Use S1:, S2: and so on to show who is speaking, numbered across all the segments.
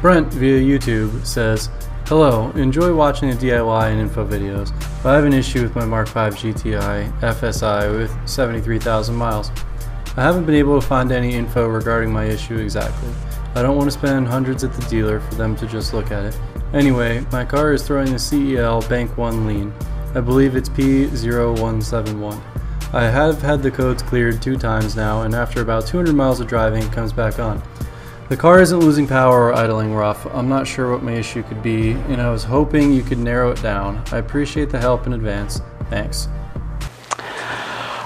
S1: Brent via YouTube says, Hello, enjoy watching the DIY and info videos, but I have an issue with my Mark V GTI FSI with 73,000 miles. I haven't been able to find any info regarding my issue exactly. I don't want to spend hundreds at the dealer for them to just look at it. Anyway, my car is throwing a CEL Bank 1 lean. I believe it's P0171. I have had the codes cleared two times now, and after about 200 miles of driving, it comes back on. The car isn't losing power or idling rough. I'm not sure what my issue could be, and I was hoping you could narrow it down. I appreciate the help in advance. Thanks.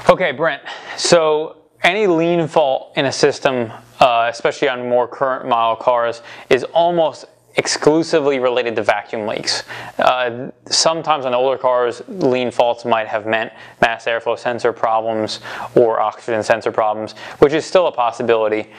S2: Okay, Brent. So any lean fault in a system, uh, especially on more current model cars, is almost exclusively related to vacuum leaks. Uh, sometimes on older cars, lean faults might have meant mass airflow sensor problems or oxygen sensor problems, which is still a possibility,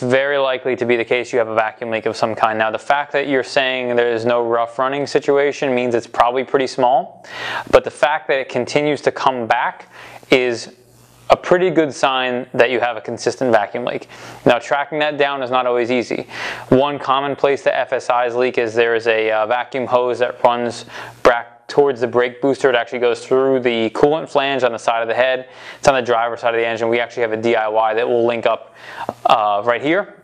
S2: it's very likely to be the case you have a vacuum leak of some kind. Now, the fact that you're saying there is no rough running situation means it's probably pretty small, but the fact that it continues to come back is a pretty good sign that you have a consistent vacuum leak. Now tracking that down is not always easy. One common place that FSIs leak is there is a uh, vacuum hose that runs back towards the brake booster. It actually goes through the coolant flange on the side of the head. It's on the driver's side of the engine. We actually have a DIY that will link up uh, right here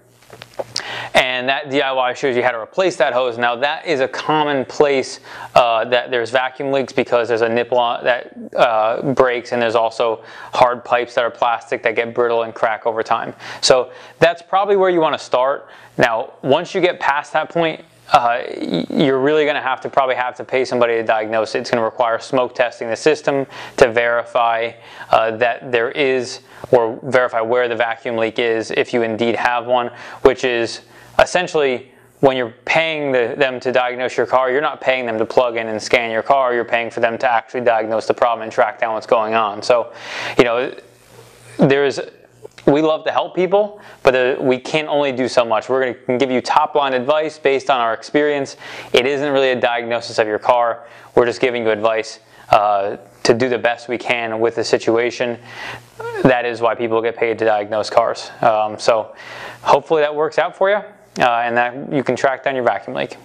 S2: and that DIY shows you how to replace that hose. Now that is a common place uh, that there's vacuum leaks because there's a nipple that uh, breaks and there's also hard pipes that are plastic that get brittle and crack over time. So that's probably where you want to start. Now once you get past that point, uh, you're really going to have to probably have to pay somebody to diagnose it. It's going to require smoke testing the system to verify uh, that there is or verify where the vacuum leak is if you indeed have one, which is essentially when you're paying the, them to diagnose your car, you're not paying them to plug in and scan your car. You're paying for them to actually diagnose the problem and track down what's going on. So, you know, there's we love to help people, but uh, we can't only do so much. We're going to give you top line advice based on our experience. It isn't really a diagnosis of your car. We're just giving you advice uh, to do the best we can with the situation. That is why people get paid to diagnose cars. Um, so hopefully that works out for you uh, and that you can track down your vacuum leak.